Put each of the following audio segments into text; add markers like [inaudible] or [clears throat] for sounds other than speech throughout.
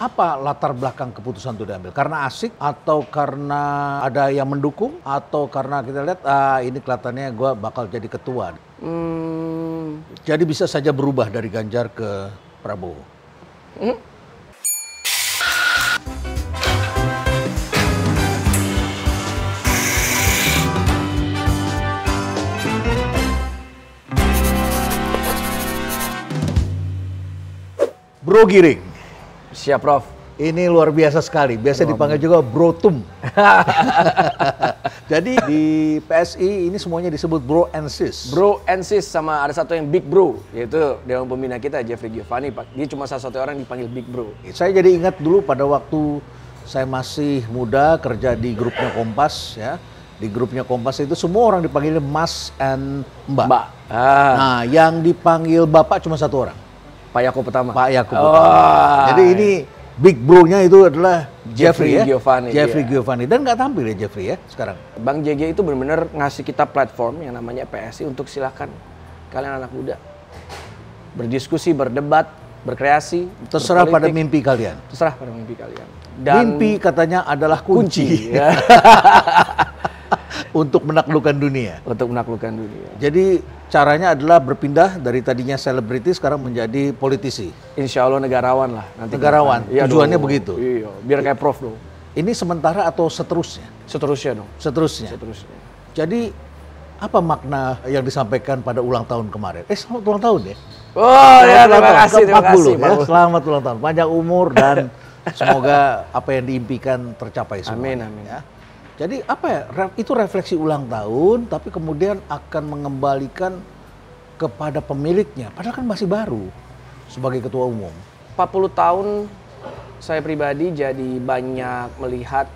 Apa latar belakang keputusan itu diambil? Karena asik atau karena ada yang mendukung atau karena kita lihat ah ini kelihatannya gue bakal jadi ketua. Hmm, Jadi bisa saja berubah dari Ganjar ke Prabowo. Bro Giring, siap Prof. ini luar biasa sekali. Biasa dipanggil juga Bro Tum. [laughs] Jadi di PSI ini semuanya disebut Bro and Sis. Bro and sis sama ada satu yang Big Bro, yaitu Dewan Pembina kita Jeffrey Giovanni. Dia cuma salah satu orang yang dipanggil Big Bro. Saya jadi ingat dulu pada waktu saya masih muda kerja di grupnya Kompas ya. Di grupnya Kompas itu semua orang dipanggil Mas and Mbak. Mbak. Ah, Nah, yang dipanggil Bapak cuma satu orang, Pak Yako pertama. Pak Yakub. Oh. Utama. Jadi ini big bro-nya itu adalah Jeffrey, Jeffrey ya. Giovanni, Jeffrey iya. Giovanni dan nggak tampil ya Jeffrey ya sekarang. Bang JG itu benar-benar ngasih kita platform yang namanya PSI untuk silakan kalian anak muda berdiskusi, berdebat, berkreasi, Terserah pada mimpi kalian. terserah pada mimpi kalian. mimpi katanya adalah kunci, kunci ya, [laughs] untuk menaklukkan dunia. untuk menaklukkan dunia. Jadi caranya adalah berpindah dari tadinya selebriti sekarang menjadi politisi. Insya Allah negarawan lah nanti. Negarawan. Iya tujuannya dong. begitu. Iya, biar kayak Prof dong. Ini sementara atau seterusnya? Seterusnya dong. Seterusnya. Seterusnya. Jadi apa makna yang disampaikan pada ulang tahun kemarin? Eh selamat ulang tahun ya. Oh ya, terima ulang kasih, tahun terima ke-40 kasih. ya. Selamat ulang tahun, panjang umur dan [laughs] semoga apa yang diimpikan tercapai semua. Amin, amin. Ya. Jadi apa ya? Itu refleksi ulang tahun, tapi kemudian akan mengembalikan kepada pemiliknya. Padahal kan masih baru sebagai ketua umum. 40 tahun saya pribadi jadi banyak melihat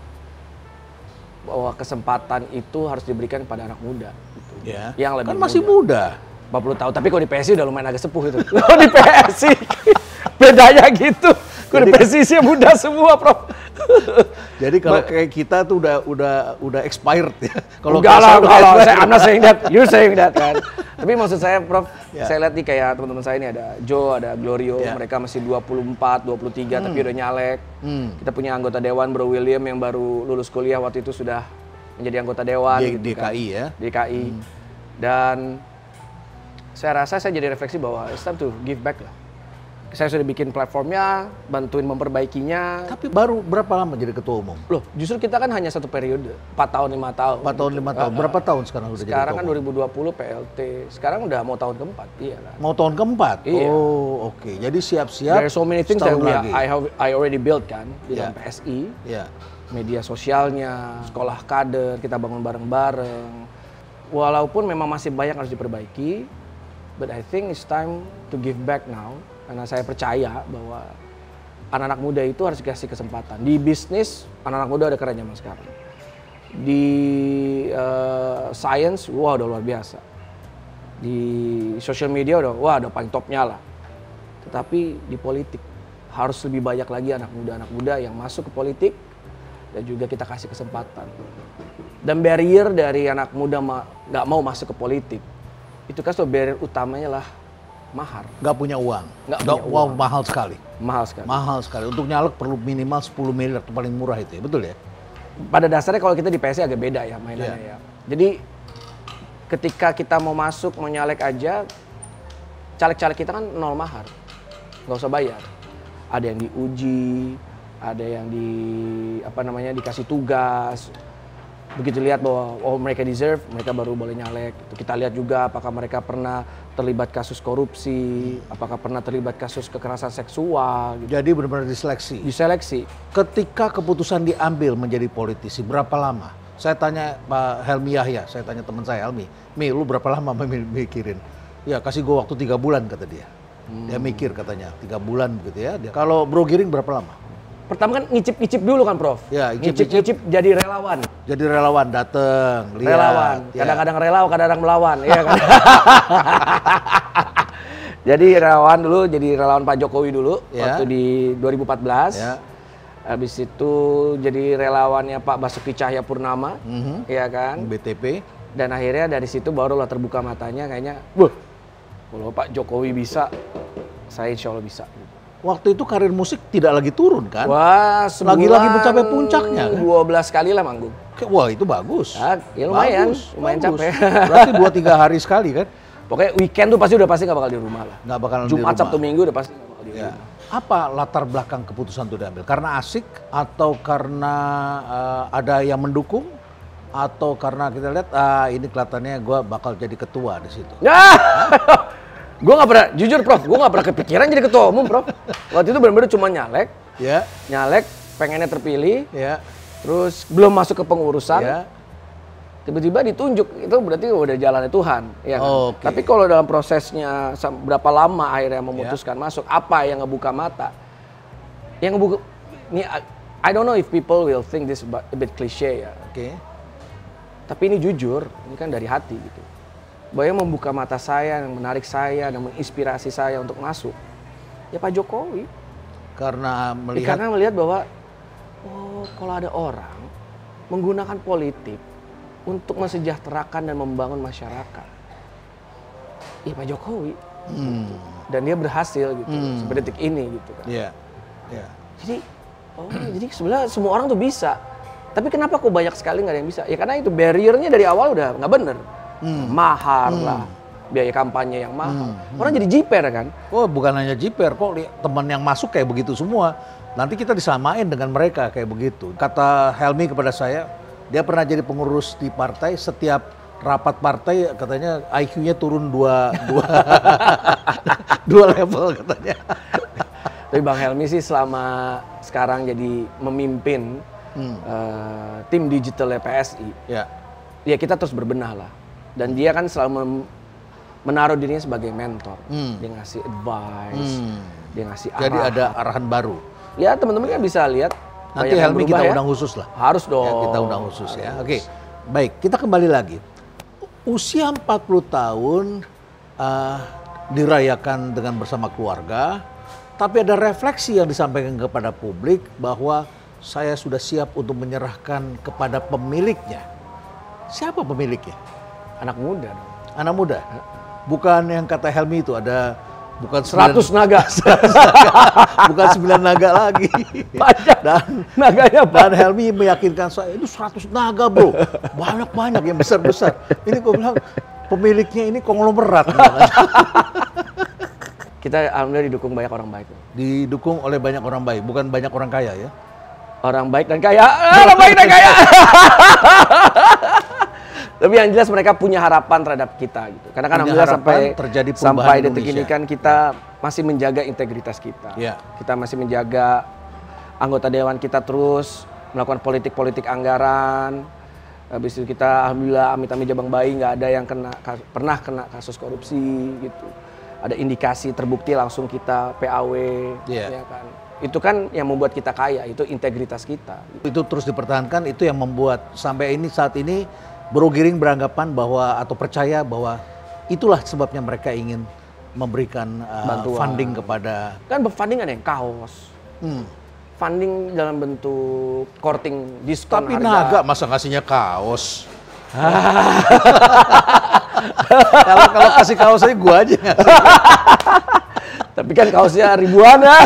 bahwa kesempatan itu harus diberikan kepada anak muda. gitu. Ya. Yang lebih kan masih muda. muda. 40 tahun, tapi kalau di PSI udah lumayan agak sepuh itu. [laughs] Kalau di PSI [laughs] bedanya gitu. Kalau di PSI sih muda semua, Prof. [laughs] Jadi kalau kayak kita tuh udah udah udah expired ya. [laughs] Kalau enggak lah, expired. Saya, I'm not saying that. You're saying that [laughs] kan. Tapi maksud saya, Prof, Ya. saya lihat nih kayak teman-teman saya ini ada Joe, ada Glorio, Ya. mereka masih 24, 23 tapi udah nyalek. Hmm. Kita punya anggota dewan Bro William yang baru lulus kuliah waktu itu sudah menjadi anggota dewan D- gitu kan. DKI ya. DKI. Dan saya rasa saya jadi refleksi bahwa it's time to give back lah. Saya sudah bikin platformnya, bantuin memperbaikinya. Tapi baru berapa lama jadi ketua umum? Loh, justru kita kan hanya satu periode, 4 tahun, 5 tahun. 4 tahun, 5 tahun. Berapa tahun sekarang udah jadi Sekarang ketua kan umum? 2020 PLT. Sekarang udah mau tahun keempat, iya kan. Mau tahun keempat? Iya. Oh, oke. Jadi siap-siap. There are so many things that we, lagi. I, have, I already built kan di Ya. dalam PSI. Ya. Media sosialnya, sekolah kader, kita bangun bareng-bareng. Walaupun memang masih banyak harus diperbaiki, but I think it's time to give back now. Karena saya percaya bahwa anak-anak muda itu harus dikasih kesempatan. Di bisnis, anak-anak muda ada keren zaman sekarang. Di eh, science, wah udah luar biasa. Di social media udah, wah udah paling topnya lah. Tetapi di politik harus lebih banyak lagi anak muda-anak muda yang masuk ke politik dan juga kita kasih kesempatan. Dan barrier dari anak muda ma- nggak mau masuk ke politik itu kan so barrier utamanya lah mahar, Nggak punya uang. Nggak Nggak- punya wow, uang. mahal sekali. mahal sekali. Mahal sekali. Untuk nyalek perlu minimal 10 miliar itu paling murah itu ya. Betul ya? pada dasarnya kalau kita di PSI agak beda ya mainannya Iya. ya. Jadi ketika kita mau masuk mau nyalek aja, caleg-caleg kita kan nol mahar, nggak usah bayar. Ada yang diuji, ada yang di apa namanya dikasih tugas. Begitu lihat bahwa oh mereka deserve, mereka baru boleh nyalek. Itu Kita lihat juga apakah mereka pernah terlibat kasus korupsi, apakah pernah terlibat kasus kekerasan seksual, gitu. Jadi benar-benar diseleksi. diseleksi. Ketika keputusan diambil menjadi politisi, berapa lama? Saya tanya Pak Helmi Yahya, saya tanya teman saya Helmi, Mi, lu berapa lama [laughs] mi- mikirin? Ya kasih gue waktu tiga bulan kata dia. Dia mikir katanya tiga bulan begitu ya. Dia- Kalau Bro Giring berapa lama? Pertama kan ngicip-ngicip dulu kan, Prof. Ya, ngicip-ngicip. jadi relawan. Jadi relawan dateng, lihat. relawan. ya. Kadang-kadang relawan, kadang-kadang melawan, iya kan? [laughs] jadi relawan dulu, jadi relawan Pak Jokowi dulu Ya. waktu di 2014. Ya. Habis itu jadi relawannya Pak Basuki Cahaya Purnama, Mhm. iya kan? BTP. Dan akhirnya dari situ barulah terbuka matanya kayaknya, wah, kalau Pak Jokowi bisa, saya insya Allah bisa. Waktu itu karir musik tidak lagi turun kan? Wah, sebulan Lagi-lagi mencapai puncaknya, kan? 12 kali lah manggung. Wah itu bagus. Ya, ya lumayan, Bagus, lumayan bagus. capek. [laughs] Berarti dua tiga hari sekali kan? Pokoknya weekend tuh pasti udah pasti nggak bakal di rumah lah. Nggak bakalan di Jumat, rumah. Sabtu, Minggu udah pasti nggak bakal di Ya. rumah. Apa latar belakang keputusan itu diambil? Karena asik atau karena eh, ada yang mendukung atau karena kita lihat ah ini kelihatannya gue bakal jadi ketua di situ. [laughs] Ya, gue nggak pernah, jujur Prof, gue nggak pernah kepikiran jadi ketua umum Prof. Waktu itu benar-benar cuma nyalek, Ya, nyalek, pengennya terpilih, ya, terus belum masuk ke pengurusan, ya. tiba-tiba ditunjuk itu berarti udah jalannya Tuhan ya kan? Oke. tapi kalau dalam prosesnya berapa lama akhirnya memutuskan masuk apa yang ngebuka mata yang ngebuka ini I, don't know if people will think this a bit cliche ya Oke. tapi ini jujur ini kan dari hati gitu bahwa yang membuka mata saya yang menarik saya dan menginspirasi saya untuk masuk ya Pak Jokowi Karena Ya, melihat karena melihat bahwa oh kalau ada orang menggunakan politik untuk mensejahterakan dan membangun masyarakat. Iya Pak Jokowi. Hmm, Dan dia berhasil gitu seperti detik ini gitu kan. ya, ya. Jadi oh jadi sebenarnya semua orang tuh bisa. Tapi kenapa kok banyak sekali nggak ada yang bisa? Ya karena itu barriernya dari awal udah nggak bener. Mahar lah, biaya kampanye yang mahal. Orang jadi jiper kan. Oh bukan hanya jiper kok teman yang masuk kayak begitu semua. Nanti kita disamain dengan mereka kayak begitu. Kata Helmi kepada saya, dia pernah jadi pengurus di partai. Setiap rapat partai katanya IQ-nya turun dua dua [laughs] dua level katanya. Tapi Bang Helmi sih selama sekarang jadi memimpin eh, tim digital PSI, Ya, ya kita terus berbenah lah. Dan dia kan selalu menaruh dirinya sebagai mentor. Hmm. Dia ngasih advice, Hmm. dia ngasih jadi arah. ada arahan baru. Ya teman-teman kan bisa lihat. Nanti Helmi kita ya. undang khusus lah. Harus dong. Ya, kita undang khusus ya. Oke, baik. Kita kembali lagi. Usia 40 tahun eh, dirayakan dengan bersama keluarga, tapi ada refleksi yang disampaikan kepada publik bahwa saya sudah siap untuk menyerahkan kepada pemiliknya. Siapa pemiliknya? Anak muda dong. Anak muda. Bukan yang kata Helmi itu ada bukan 100 [laughs] naga. bukan sembilan naga lagi. [laughs] Banyak. Dan Naganya dan Helmi meyakinkan saya itu 100 naga bro, banyak banyak yang besar besar. Ini gue bilang pemiliknya ini konglomerat. [laughs] Kita alhamdulillah didukung banyak orang baik. Didukung oleh banyak orang baik, bukan banyak orang kaya ya. Orang baik dan kaya. Ah, Orang baik dan kaya. Tapi yang jelas mereka punya harapan terhadap kita gitu. Karena kan alhamdulillah sampai terjadi sampai detik Indonesia. ini kan kita masih menjaga integritas kita. Iya. Kita masih menjaga anggota dewan kita terus melakukan politik-politik anggaran. Habis itu kita alhamdulillah amit-amit jabang bayi nggak ada yang kena pernah kena kasus korupsi gitu. Ada indikasi terbukti langsung kita PAW Iya. ya kan. Itu kan yang membuat kita kaya, itu integritas kita. Itu terus dipertahankan, itu yang membuat sampai ini saat ini Bro Giring beranggapan bahwa atau percaya bahwa itulah sebabnya mereka ingin memberikan uh, Bantuan. funding kepada Kan funding ada yang kaos. Hmm. Funding dalam bentuk korting diskon Tapi harga. naga masa ngasihnya kaos. [laughs] kalau kalau kasih kaos aja gua aja. Tapi kan kaosnya ribuan ya.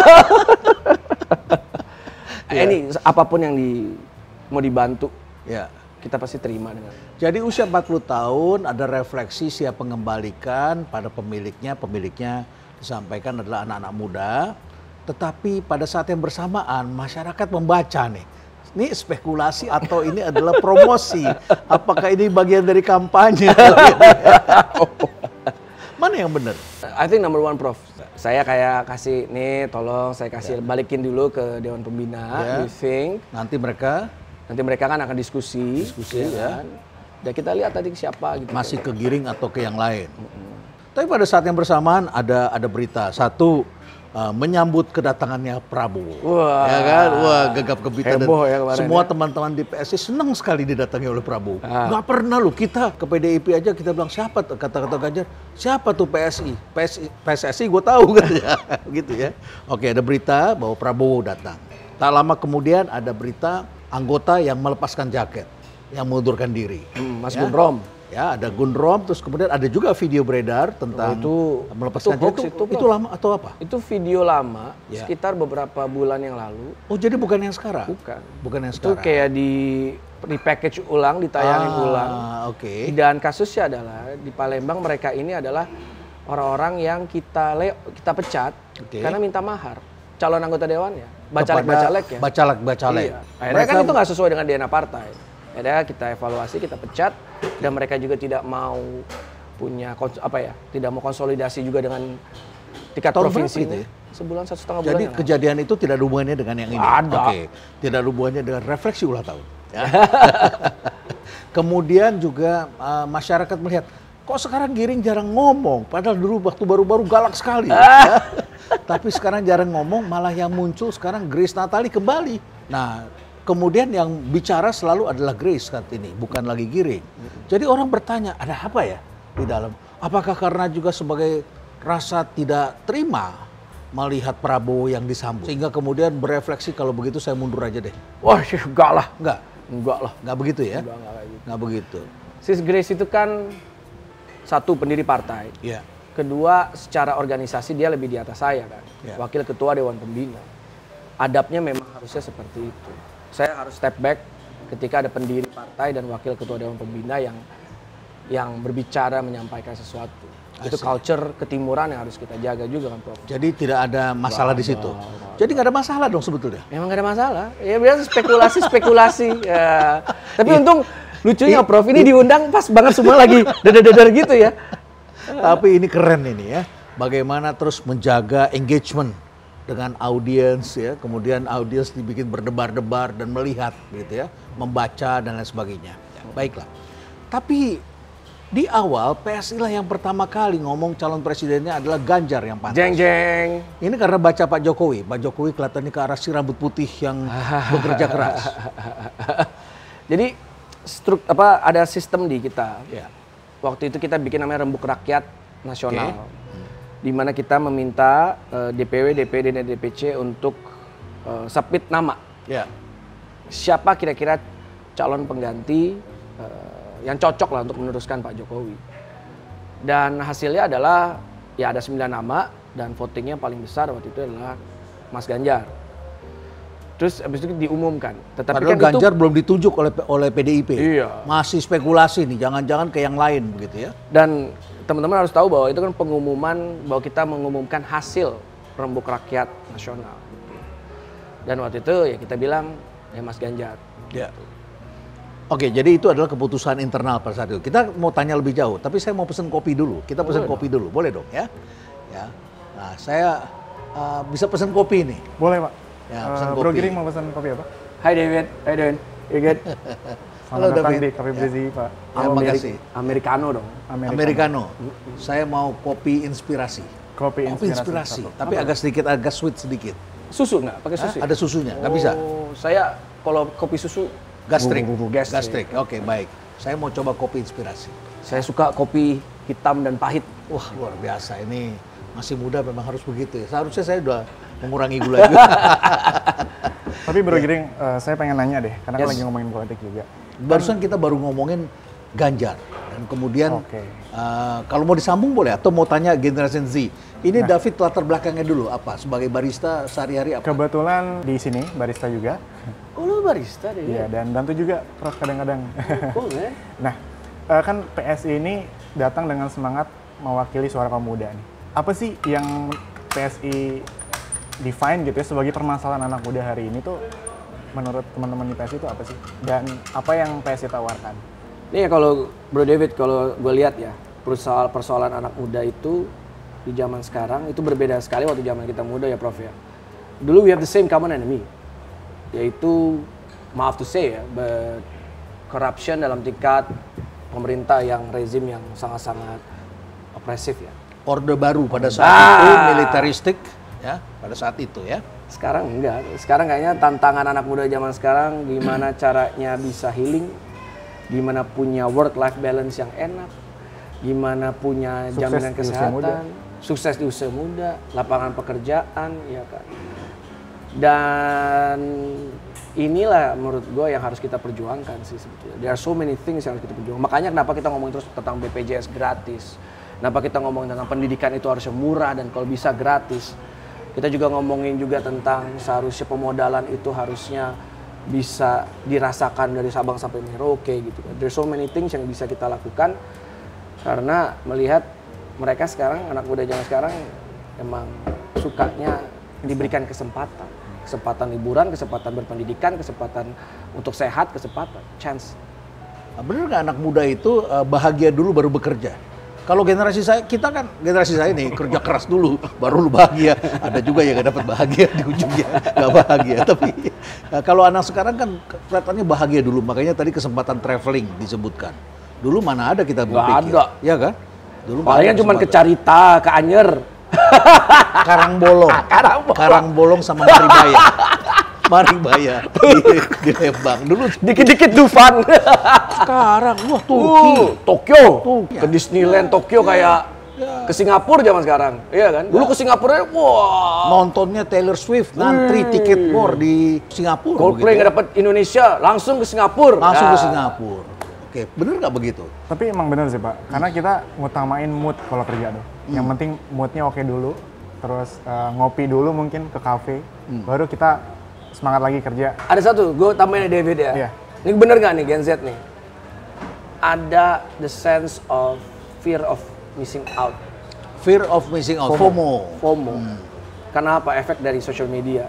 [laughs] Ini apa pun yang di mau dibantu, Ya. Kita pasti terima dengan. Jadi usia 40 tahun ada refleksi siap mengembalikan pada pemiliknya. Pemiliknya disampaikan adalah anak-anak muda. Tetapi pada saat yang bersamaan masyarakat membaca nih. Ini spekulasi atau ini adalah promosi? Apakah ini bagian dari kampanye? [laughs] Mana yang benar? I think number one Prof. Saya kayak kasih nih tolong saya kasih balikin dulu ke Dewan Pembina, Ya. we think. Nanti mereka Nanti mereka kan akan diskusi. Diskusi, ya. kan? Dan kita lihat tadi siapa gitu. masih ke giring atau ke yang lain. Tapi pada saat yang bersamaan ada ada berita satu uh, menyambut kedatangannya Prabowo. Wah. ya kan? Wah, gegap gempita dan ya semua ya. teman-teman di PSI senang sekali didatangi oleh Prabowo. Ah. Nggak pernah loh kita ke PDIP aja kita bilang siapa tuh?" kata-kata Ganjar, siapa tuh PSI? PSI PSSI gue tahu [laughs] kan ya, gitu ya. Oke, ada berita bahwa Prabowo datang. Tak lama kemudian ada berita anggota yang melepaskan jaket, yang mengundurkan diri. Hmm, Mas Ya. Gundrom. Ya, ada Gundrom, terus kemudian ada juga video beredar tentang itu- melepaskan itu hoax itu, itu, itu, lama atau apa? Itu video lama, Ya. sekitar beberapa bulan yang lalu. Oh, jadi bukan yang sekarang? Bukan. Bukan yang Itu sekarang. kayak di di package ulang, ditayangin Ah, ulang. oke. Dan kasusnya adalah di Palembang mereka ini adalah orang-orang yang kita le kita pecat Oke. karena minta mahar. Calon anggota dewan ya, bacalek bacalek ya. Bacalek, bacalek. Iya. Akhirnya kan itu nggak sesuai dengan DNA partai. Akhirnya kita evaluasi, kita pecat, dan mereka juga tidak mau punya apa ya, tidak mau konsolidasi juga dengan tingkat Tahun provinsi. itu ya? Sebulan satu setengah bulan. Jadi kejadian itu tidak ada hubungannya dengan yang ini. Ada. Oke. Tidak ada hubungannya dengan refleksi ulang tahun. ya. [laughs] Kemudian juga uh, masyarakat melihat kok sekarang Giring jarang ngomong, padahal dulu waktu baru-baru galak sekali. ya. [laughs] Tapi sekarang jarang ngomong, malah yang muncul sekarang Grace Natali kembali. Nah, kemudian yang bicara selalu adalah Grace saat ini, bukan lagi Giring. Jadi orang bertanya, ada apa ya di dalam? Apakah karena juga sebagai rasa tidak terima melihat Prabowo yang disambut. Sehingga kemudian berefleksi kalau begitu saya mundur aja deh. Wah, enggak lah. Enggak, Enggak lah. enggak begitu ya? Enggak, enggak kayak gitu. Enggak begitu. Sis Grace itu kan satu pendiri partai. Iya. Kedua, secara organisasi dia lebih di atas saya kan. Ya. Wakil ketua Dewan Pembina. Adabnya memang harusnya seperti itu. Saya harus step back ketika ada pendiri partai dan wakil ketua Dewan Pembina yang yang berbicara menyampaikan sesuatu. Itu Asik. culture ketimuran yang harus kita jaga juga kan, Prof. Jadi tidak ada masalah di situ. Jadi nggak ada masalah dong sebetulnya. Memang gak ada masalah. Ya biasa spekulasi-spekulasi. ya. [laughs] Tapi untung lucunya Prof, ini diundang pas banget semua lagi dadar-dadar gitu ya. Tapi ini keren ini ya. Bagaimana terus menjaga engagement dengan audiens ya. Kemudian audiens dibikin berdebar-debar dan melihat gitu ya, membaca dan lain sebagainya. Ya, baiklah. Tapi di awal PSI lah yang pertama kali ngomong calon presidennya adalah Ganjar yang pantas. Jeng jeng. Ini karena baca Pak Jokowi. Pak Jokowi kelihatannya ke arah si rambut putih yang [laughs] bekerja keras. Jadi struk apa ada sistem di kita. Ya. Waktu itu kita bikin namanya rembuk rakyat nasional. Di mana kita meminta eh, DPW, DPD dan DPC untuk submit nama. Ya. Siapa kira-kira calon pengganti eh, yang cocok lah untuk meneruskan Pak Jokowi. Dan hasilnya adalah ya ada 9 nama dan votingnya paling besar waktu itu adalah Mas Ganjar. Terus habis itu diumumkan. Tetapi Padahal kan itu Ganjar belum ditunjuk oleh oleh PDIP. Iya. Masih spekulasi nih, jangan-jangan ke yang lain begitu ya. Dan teman-teman harus tahu bahwa itu kan pengumuman bahwa kita mengumumkan hasil rembuk rakyat nasional. Dan waktu itu ya kita bilang ya Mas Ganjar. Ya. Oke, jadi itu adalah keputusan internal pada saat itu. Kita mau tanya lebih jauh, tapi saya mau pesen kopi dulu. Kita pesen Boleh kopi dulu, boleh dong ya? Ya. Nah, saya uh, bisa pesen kopi nih. Boleh pak. Ya, Eh, pesan Bro kopi. Giring mau pesan kopi apa? Hai David, hai David. You good? [laughs] Selamat Halo, datang David. di Cafe Brizi pak. Ya, makasih. Americano dong. Amerika. Americano. Saya mau kopi inspirasi. Kopi Kopi inspirasi. inspirasi, satu. tapi agak sedikit agak sweet sedikit. Susu nggak? Pakai Hah? susu? ya? Ada susunya, nggak bisa. Oh, saya kalau kopi susu Gastrik. Bu, bu, bu, gastrik. Gastrik. Oke, baik. Saya mau coba kopi inspirasi. Saya suka kopi hitam dan pahit. Wah, luar biasa ini. Masih muda memang harus begitu ya. Seharusnya saya udah mengurangi gula juga. [laughs] Tapi Bro Giring, eh, saya pengen nanya deh, karena kan Yes. lagi ngomongin politik juga. Barusan kita baru ngomongin Ganjar dan kemudian Oke. eh, kalau mau disambung boleh atau mau tanya generasi Z. Ini Nah. David latar belakangnya dulu apa? Sebagai barista sehari-hari apa? Kebetulan di sini barista juga. Oh lu barista deh. Iya, dan bantu juga Prof kadang-kadang. Cool ya. [laughs] nah, eh, kan PSI ini datang dengan semangat mewakili suara kaum muda nih. Apa sih yang PSI define gitu ya sebagai permasalahan anak muda hari ini tuh menurut teman-teman di PSI itu apa sih? Dan apa yang PSI tawarkan? Nih ya kalau Bro David kalau gue lihat ya persoalan persoalan anak muda itu di zaman sekarang itu berbeda sekali waktu zaman kita muda ya Prof ya. Dulu we have the same common enemy yaitu maaf to say ya, but corruption dalam tingkat pemerintah yang rezim yang sangat-sangat opresif ya. Orde baru pada saat Ah. itu militeristik ya, pada saat itu ya. Sekarang enggak. Sekarang kayaknya tantangan anak muda zaman sekarang gimana [clears throat] caranya bisa healing, gimana punya work life balance yang enak, gimana punya Sukses jaminan di usia kesehatan, muda. sukses di usia muda, lapangan pekerjaan, ya kan. Dan inilah menurut gue yang harus kita perjuangkan sih sebetulnya. There are so many things yang harus kita perjuangkan. Makanya kenapa kita ngomongin terus tentang BPJS gratis. Kenapa kita ngomongin tentang pendidikan itu harusnya murah dan kalau bisa gratis. Kita juga ngomongin juga tentang seharusnya pemodalan itu harusnya bisa dirasakan dari Sabang sampai Merauke gitu kan. There's so many things yang bisa kita lakukan karena melihat mereka sekarang anak muda zaman sekarang emang sukanya diberikan kesempatan kesempatan liburan, kesempatan berpendidikan, kesempatan untuk sehat, kesempatan, chance. Bener nggak anak muda itu uh, bahagia dulu baru bekerja? Kalau generasi saya, kita kan generasi saya nih kerja keras dulu, baru lu bahagia. Ada juga yang nggak dapat bahagia di ujungnya, nggak bahagia. Tapi uh, kalau anak sekarang kan kelihatannya bahagia dulu, makanya tadi kesempatan traveling disebutkan. Dulu mana ada kita berpikir? ada. Ya kan? Dulu Palingan cuma ke Carita, ke Anyer. Karang Bolong. [laughs] Karang Bolong. Karang Bolong sama Maribaya. Maribaya di, di Lembang. Dulu Dikit-dikit Dufan. sekarang wah Turki. Uh, Tokyo. Ke Disneyland Tokyo kayak ke Singapura zaman sekarang. Iya kan? Dulu ke Singapura, wah. Nontonnya Taylor Swift ngantri tiket war di Singapura. Coldplay begitu nggak dapat Indonesia, langsung ke Singapura. ya. Langsung ke Ya. Singapura. Oke, bener nggak begitu? Tapi emang bener sih Pak, karena kita ngutamain mood kalau kerja tuh. Yang penting moodnya oke dulu, terus eh, ngopi dulu mungkin ke cafe, baru kita semangat lagi kerja. Ada satu, gue tambahin David ya. Iya. Ini bener gak nih Gen Z nih? Ada the sense of fear of missing out. Fear of missing out, FOMO. FOMO. Karena apa? Efek dari social media.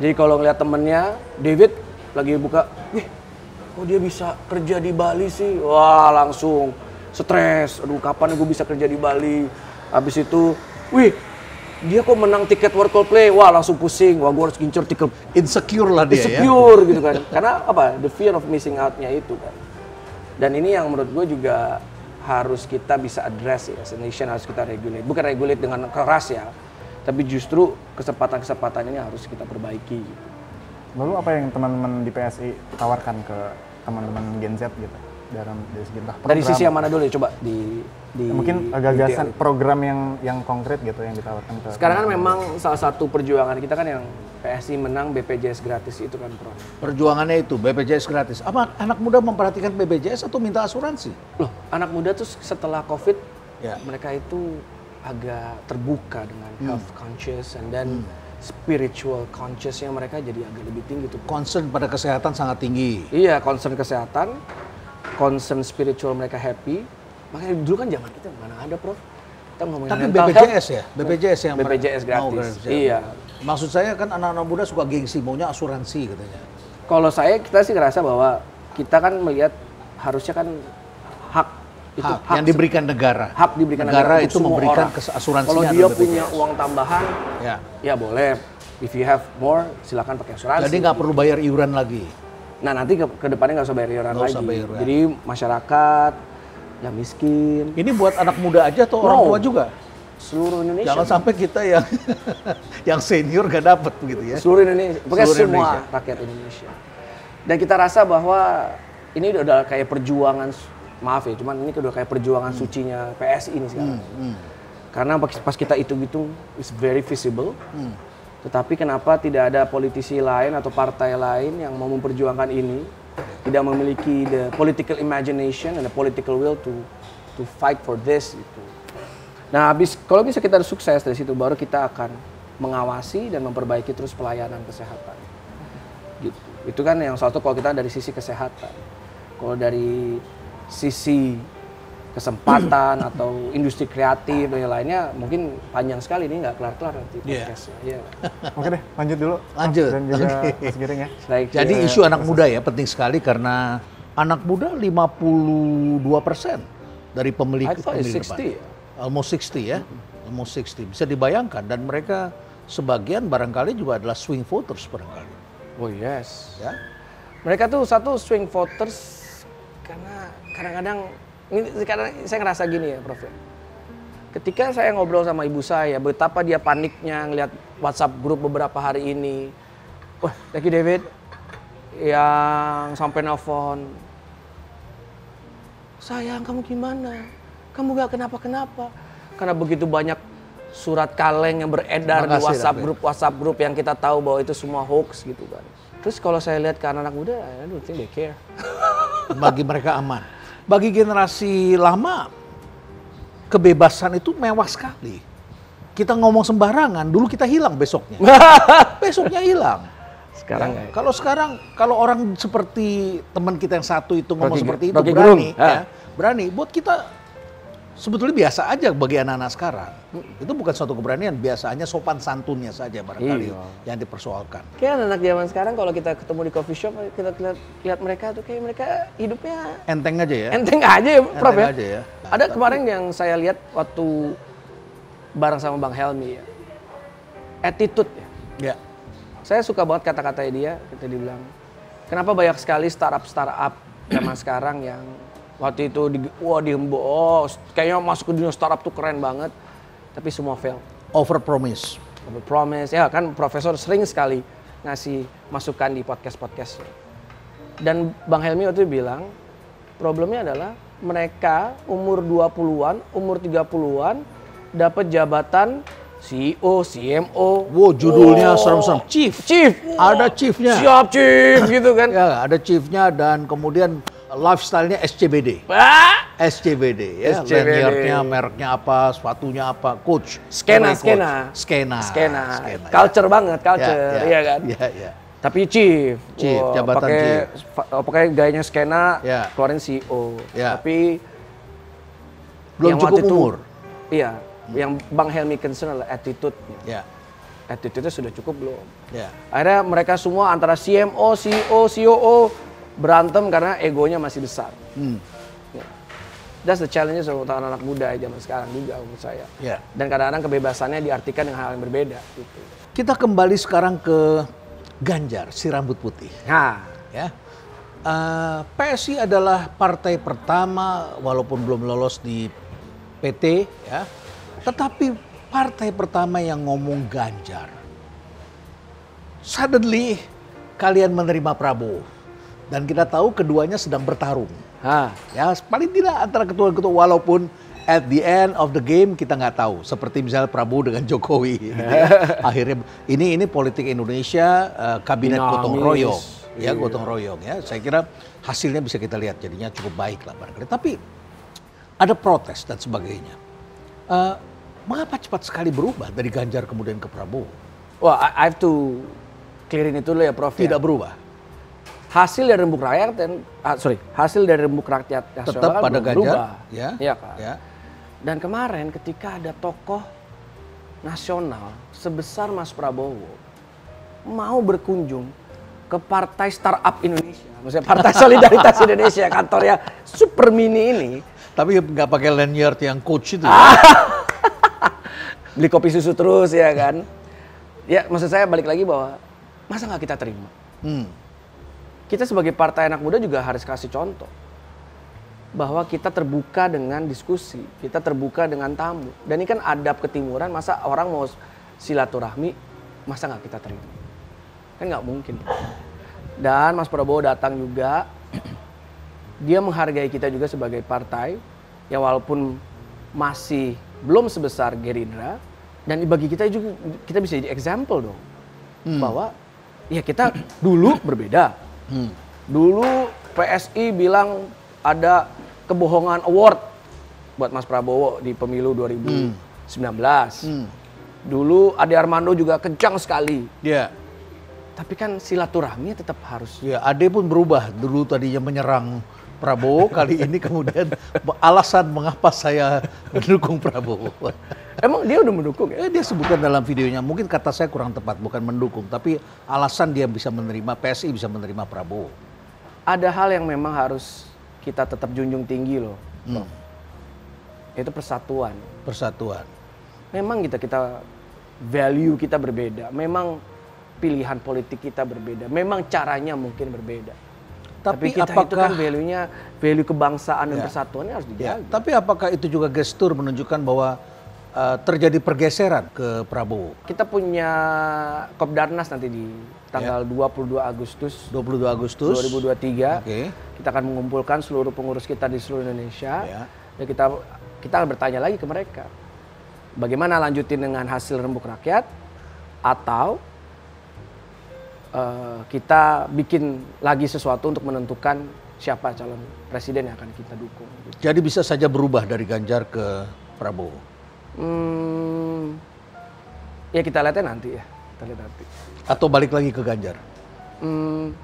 Jadi kalau ngeliat temennya, David lagi buka, wih, kok dia bisa kerja di Bali sih? Wah langsung stres. Aduh kapan gue bisa kerja di Bali? Habis itu, wih, dia kok menang tiket World Coldplay? Wah langsung pusing. Wah gue harus kincur tiket Insecure lah dia ya. insecure gitu kan. [laughs] Karena apa? The fear of missing out-nya itu kan. Dan ini yang menurut gue juga harus kita bisa address ya, as a nation harus kita regulate. Bukan regulate dengan keras ya, tapi justru kesempatan-kesempatan ini harus kita perbaiki. Gitu. Lalu apa yang teman-teman di PSI tawarkan ke teman-teman Gen Z gitu dalam dari segi entah Dari program, sisi yang mana dulu ya coba di di mungkin gagasan program yang yang konkret gitu yang ditawarkan ke Sekarang kan memang salah satu perjuangan kita kan yang PSI menang BPJS gratis itu kan Prof. Perjuangannya itu BPJS gratis. Apa anak muda memperhatikan BPJS atau minta asuransi? Loh, anak muda tuh setelah Covid Ya. mereka itu agak terbuka dengan health conscious and then spiritual consciousnya mereka jadi agak lebih tinggi tuh. Concern pada kesehatan sangat tinggi. Iya, concern kesehatan, concern spiritual mereka happy. Makanya dulu kan zaman kita mana ada, Prof. Kita ngomongin Tapi BPJS health. ya, BPJS yang BPJS mau gratis. gratis. Iya. Maksud saya kan anak-anak muda suka gengsi, maunya asuransi katanya. Kalau saya kita sih ngerasa bahwa kita kan melihat harusnya kan hak itu Hak, yang diberikan negara. hak diberikan negara, untuk itu memberikan asuransinya Kalau dia BPJS. punya uang tambahan, Ya. ya boleh. If you have more, silakan pakai asuransi. Jadi nggak perlu bayar iuran lagi. Nah nanti ke, ke depannya nggak usah bayar iuran lagi. usah bayar iuran. Jadi masyarakat yang miskin, Ini buat anak muda aja atau orang No. tua juga? seluruh Indonesia. Jangan sampai kita yang [laughs] yang senior gak dapet begitu ya. Seluruh Indonesia, pokoknya Seluruh semua Indonesia. rakyat Indonesia. Dan kita rasa bahwa ini udah kayak perjuangan, maaf ya, cuman ini udah kayak perjuangan Hmm. sucinya PSI ini sekarang. Karena pas pas kita hitung-hitung, it's very visible. Hmm. Tetapi kenapa tidak ada politisi lain atau partai lain yang mau memperjuangkan ini, tidak memiliki the political imagination and the political will to to fight for this gitu. Nah, habis kalau bisa kita sukses dari situ baru kita akan mengawasi dan memperbaiki terus pelayanan kesehatan. Gitu. Itu kan yang satu kalau kita dari sisi kesehatan. Kalau dari sisi kesempatan atau industri kreatif dan yang lainnya mungkin panjang sekali ini nggak kelar-kelar nanti Iya. podcastnya. Iya. Oke deh, lanjut dulu. Lanjut, Dan juga oke. Mas Giring ya. Baik, Jadi ya. isu anak muda ya penting sekali karena anak muda 52% dari pemilik I thought it's pemilih 60 depan. ya. Almost 60 ya. Almost 60. Bisa dibayangkan dan mereka sebagian barangkali juga adalah swing voters barangkali. Oh yes. Ya. Mereka tuh satu swing voters karena kadang-kadang ini kadang saya ngerasa gini ya, Prof. ya. Ketika saya ngobrol sama ibu saya, betapa dia paniknya ngelihat WhatsApp grup beberapa hari ini. Wah, thank you David. Yang sampai nelfon. Sayang, kamu gimana? Kamu gak kenapa-kenapa? Karena begitu banyak surat kaleng yang beredar di Makasih, WhatsApp grup WhatsApp grup yang kita tahu bahwa itu semua hoax gitu kan. Terus kalau saya lihat ke anak-anak muda, I don't think they care. bagi mereka aman. Bagi generasi lama, kebebasan itu mewah sekali. Kita ngomong sembarangan, dulu kita hilang besoknya. [laughs] besoknya hilang. Sekarang Ya, nggak. Kalau sekarang, kalau orang seperti teman kita yang satu itu ngomong Rocky- seperti itu Rocky berani, ya, berani. Buat kita sebetulnya biasa aja bagi anak-anak sekarang. Itu bukan suatu keberanian, biasanya sopan santunnya saja barangkali Iya. yang dipersoalkan. Kayak anak zaman sekarang kalau kita ketemu di coffee shop, kita lihat, lihat mereka tuh kayak mereka hidupnya Enteng aja ya. enteng aja ya, Prof ya. aja ya. Ada kemarin yang saya lihat waktu bareng sama Bang Helmi ya. Attitude ya. Ya. Saya suka banget kata-katanya dia, kita dibilang, kenapa banyak sekali startup-startup zaman sekarang yang waktu itu di, wah dihembo, oh kayaknya masuk ke dunia startup tuh keren banget, tapi semua fail. Over promise. promise ya kan profesor sering sekali ngasih masukan di podcast-podcast dan Bang Helmi waktu itu bilang problemnya adalah mereka umur 20-an, umur 30-an dapat jabatan CEO, CMO. Wow, judulnya Oh, serem-serem. Chief. Chief. Ada chiefnya. Siap chief gitu kan. [laughs] Ya, ada chiefnya dan kemudian lifestyle-nya SCBD. Ah, SCBD ya, SCBD. lanyardnya, mereknya apa, sepatunya apa, coach. Skena, Coach. skena. Skena. skena. Skena, ya. Culture banget, culture, Ya, iya kan? Iya, iya. Tapi chief, Chief, jabatan pakai, chief. oh, pakai gayanya skena, Ya. keluarin CEO. Ya. Tapi Belum yang cukup itu- umur. Iya, yang Bang Helmi concern adalah attitude. Ya, Attitude-nya sudah cukup belum? ya. Akhirnya mereka semua antara CMO, CEO, COO berantem karena egonya masih besar. Hmm. Ya. That's the challenges untuk anak-anak muda ya zaman sekarang juga menurut saya. Ya. Dan kadang-kadang kebebasannya diartikan dengan hal yang berbeda. Gitu. Kita kembali sekarang ke Ganjar, si rambut putih. Nah, ya. Eh, PSI adalah partai pertama walaupun belum lolos di PT ya. Tetapi partai pertama yang ngomong Ganjar. Suddenly kalian menerima Prabowo. Dan kita tahu keduanya sedang bertarung. ah, Ya, paling tidak antara ketua-ketua walaupun at the end of the game kita nggak tahu. Seperti misalnya Prabowo dengan [laughs] Jokowi. gitu [laughs] ya. Akhirnya ini ini politik Indonesia eh, kabinet Dinamis. gotong royong, ya Iya. gotong royong ya. Saya kira hasilnya bisa kita lihat jadinya cukup baik lah barangkali. Tapi ada protes dan sebagainya. Eh, mengapa cepat sekali berubah dari Ganjar kemudian ke Prabowo? wah I, I have to clearin itu dulu ya Prof. ya. Tidak berubah. Hasil dari rembuk rakyat dan ah, sorry, hasil dari rembuk rakyat nasional Tetap kan pada Ganjar, berubah. ya. Iya kan? Ya. Dan kemarin ketika ada tokoh nasional sebesar Mas Prabowo mau berkunjung ke Partai Startup Indonesia, maksudnya Partai [laughs] Solidaritas Indonesia, kantornya super mini ini, Tapi nggak pakai lanyard yang coach itu. Ah. ya. [laughs] beli kopi susu terus ya kan. Ya maksud saya balik lagi bahwa masa nggak kita terima? Hmm. Kita sebagai partai anak muda juga harus kasih contoh bahwa kita terbuka dengan diskusi, kita terbuka dengan tamu. Dan ini kan adab ketimuran, masa orang mau silaturahmi, masa nggak kita terima? Kan nggak mungkin. Dan Mas Prabowo datang juga, [clears throat] dia menghargai kita juga sebagai partai yang walaupun masih belum sebesar Gerindra, dan bagi kita juga kita bisa jadi example dong, bahwa ya kita [clears throat] dulu berbeda. Hmm. Dulu PSI bilang ada kebohongan award buat Mas Prabowo di pemilu 2019. Hmm. Dulu Ade Armando juga kencang sekali. Ya. Tapi kan silaturahmi tetap harus. Ya, Ade pun berubah. Dulu tadinya menyerang Prabowo, kali ini kemudian [laughs] alasan mengapa saya mendukung Prabowo. Emang dia udah mendukung ya? Eh, dia sebutkan dalam videonya, mungkin kata saya kurang tepat, bukan mendukung, tapi alasan dia bisa menerima, PSI bisa menerima Prabowo. Ada hal yang memang harus kita tetap junjung tinggi loh. Hmm. Itu persatuan. Persatuan. Memang kita kita value kita berbeda. Memang pilihan politik kita berbeda. Memang caranya mungkin berbeda. Tapi, Tapi, kita itu apakah kan value-nya value kebangsaan dan Ya. persatuannya harus ya, dijaga. tapi apakah itu juga gestur menunjukkan bahwa eh, terjadi pergeseran ke Prabowo? Kita punya Kopdarnas nanti di tanggal 22 Agustus 22 Agustus 2023. Oke. Kita akan mengumpulkan seluruh pengurus kita di seluruh Indonesia Ya. dan kita kita akan bertanya lagi ke mereka. bagaimana lanjutin dengan hasil rembuk rakyat atau eh, kita bikin lagi sesuatu untuk menentukan siapa calon presiden yang akan kita dukung. gitu. Jadi bisa saja berubah dari Ganjar ke Prabowo. Hmm, ya kita lihatnya nanti ya, kita lihat nanti. Atau balik lagi ke Ganjar. Hmm,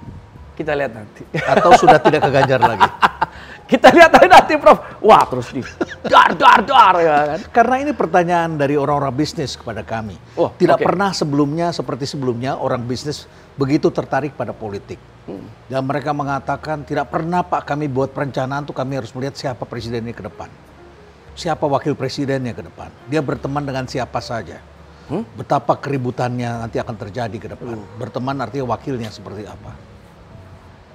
kita lihat nanti. Atau sudah tidak ke Ganjar lagi. [laughs] kita lihat aja nanti, Prof. Wah, terus di dar dar dar ya kan. Karena ini pertanyaan dari orang-orang bisnis kepada kami. Oh, Tidak oke. pernah sebelumnya seperti sebelumnya orang bisnis begitu tertarik pada politik. Hmm. Dan mereka mengatakan tidak pernah Pak kami buat perencanaan tuh kami harus melihat siapa presidennya ke depan. Siapa wakil presidennya ke depan. Dia berteman dengan siapa saja. Hmm? Betapa keributannya nanti akan terjadi ke depan. Berteman artinya wakilnya seperti apa.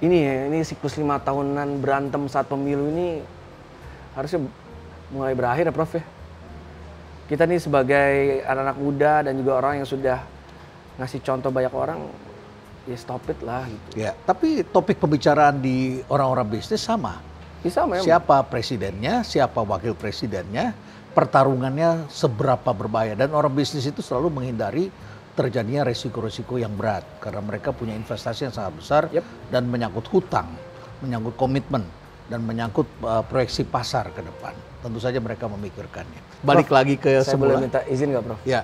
Ini ya, ini siklus lima tahunan berantem saat pemilu ini harusnya mulai berakhir ya, Prof ya. Kita nih sebagai anak-anak muda dan juga orang yang sudah ngasih contoh banyak orang, ya stop it lah gitu. Ya, tapi topik pembicaraan di orang-orang bisnis sama. Bisa memang. Siapa presidennya, siapa wakil presidennya, pertarungannya seberapa berbahaya dan orang bisnis itu selalu menghindari terjadinya resiko-resiko yang berat karena mereka punya investasi yang sangat besar Yep. dan menyangkut hutang, menyangkut komitmen dan menyangkut uh, proyeksi pasar ke depan. Tentu saja mereka memikirkannya. Balik Prof, lagi ke Saya boleh semula. minta izin nggak, Prof? Ya,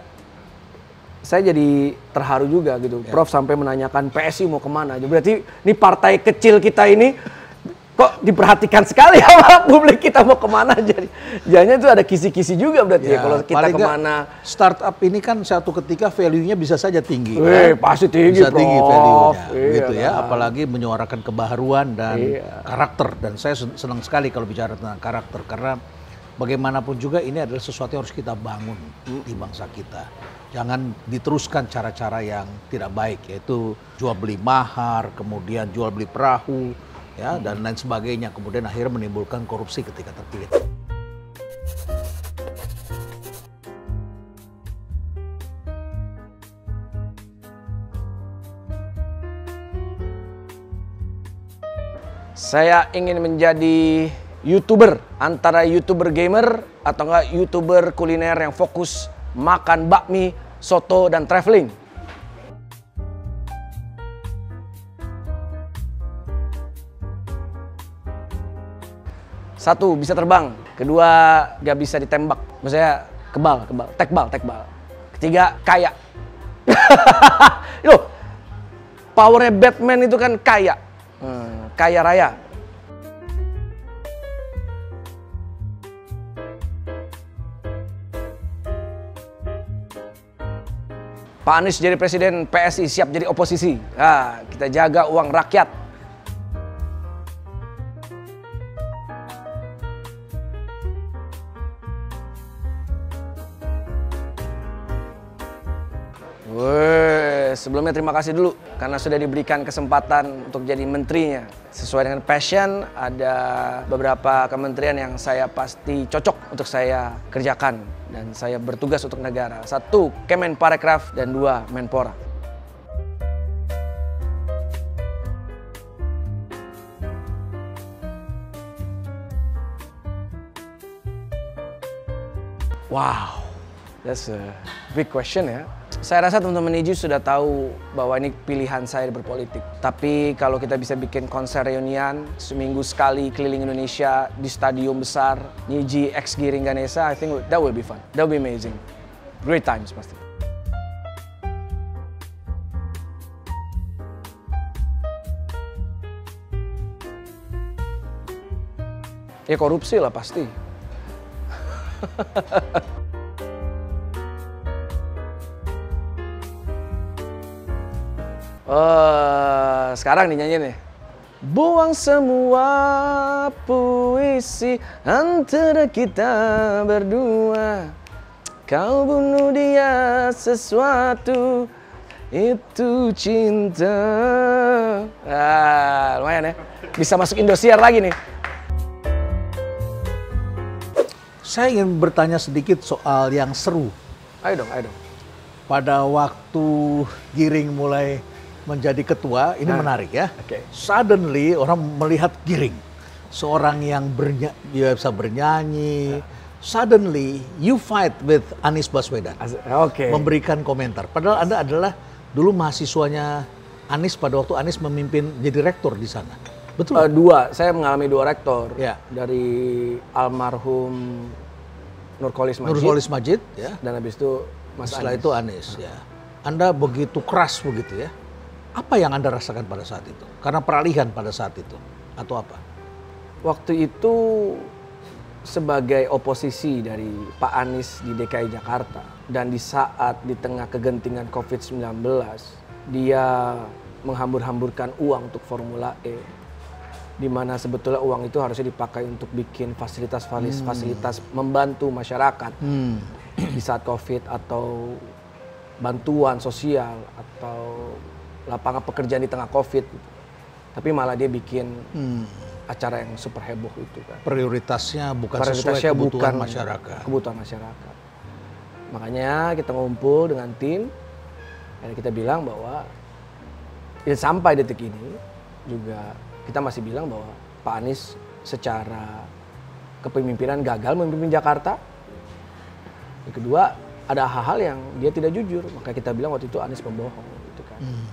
Saya jadi terharu juga gitu. Ya. Prof sampai menanyakan PSI mau ke mana. Berarti ini partai kecil kita ini kok diperhatikan sekali [laughs] sama publik kita mau ke mana jadi. Jadinya itu ada kisi-kisi juga berarti ya, kalau kita ke mana. startup ini kan satu ketika value-nya bisa saja tinggi. Wih, kan? pasti tinggi, bisa tinggi Prof. value-nya, Iya gitu ya. kan. Apalagi menyuarakan kebaharuan dan Iya. karakter. Dan saya sen- senang sekali kalau bicara tentang karakter karena bagaimanapun juga ini adalah sesuatu yang harus kita bangun di bangsa kita. Jangan diteruskan cara-cara yang tidak baik, yaitu jual beli mahar, kemudian jual beli perahu, ya dan lain sebagainya. Kemudian akhirnya menimbulkan korupsi ketika terpilih. Saya ingin menjadi YouTuber antara YouTuber gamer atau enggak YouTuber kuliner yang fokus makan bakmi, soto dan traveling. Satu, bisa terbang. Kedua, gak bisa ditembak. Maksudnya kebal, kebal, tekbal, tekbal. Ketiga, kaya. [laughs] Loh, powernya Batman itu kan kaya. Hmm, kaya raya. Pak Anies jadi presiden, PSI siap jadi oposisi. Nah, kita jaga uang rakyat. Sebelumnya terima kasih dulu karena sudah diberikan kesempatan untuk jadi menterinya. Sesuai dengan passion, ada beberapa kementerian yang saya pasti cocok untuk saya kerjakan dan saya bertugas untuk negara. Satu, Kemenparekraf dan dua, Menpora. Wow, that's a big question ya. Saya rasa teman-teman Niji sudah tahu bahwa ini pilihan saya berpolitik. Tapi kalau kita bisa bikin konser reunian seminggu sekali keliling Indonesia di stadium besar, Niji X Giring Ganesa, I think that will be fun. That will be amazing. Great times pasti. Ya korupsi lah pasti. [laughs] Oh, sekarang nih nyanyi nih. Buang semua puisi antara kita berdua. Kau bunuh dia sesuatu itu cinta. Ah, lumayan ya. Bisa masuk Indosiar lagi nih. Saya ingin bertanya sedikit soal yang seru Ayo dong, ayo dong. pada waktu Giring mulai menjadi ketua, ini menarik ya. Oke. Suddenly orang melihat Giring, seorang yang bernya, dia bisa bernyanyi, suddenly you fight with Anies Baswedan. As- Oke. Memberikan komentar. Padahal Anda adalah dulu mahasiswanya Anies pada waktu Anies memimpin jadi rektor di sana. Betul? Eh, dua, saya mengalami dua rektor Ya. dari almarhum Nurkolis Majid Nurholis Majid ya. dan habis itu Mas Setelah Anies. itu Anies ya. Anda begitu keras begitu ya. Apa yang Anda rasakan pada saat itu? Karena peralihan pada saat itu atau apa? Waktu itu sebagai oposisi dari Pak Anies di DKI Jakarta dan di saat di tengah kegentingan COVID-19 dia menghambur-hamburkan uang untuk Formula E di mana sebetulnya uang itu harusnya dipakai untuk bikin fasilitas-fasilitas membantu masyarakat Hmm. di saat COVID atau bantuan sosial atau lapangan pekerjaan di tengah COVID. gitu. Tapi malah dia bikin Hmm. acara yang super heboh itu kan. Prioritasnya bukan Prioritasnya sesuai kebutuhan bukan masyarakat. Kebutuhan masyarakat. Makanya kita ngumpul dengan tim dan kita bilang bahwa ya sampai detik ini juga kita masih bilang bahwa Pak Anies secara kepemimpinan gagal memimpin Jakarta. Yang kedua ada hal-hal yang dia tidak jujur, maka kita bilang waktu itu Anies pembohong gitu kan. Hmm.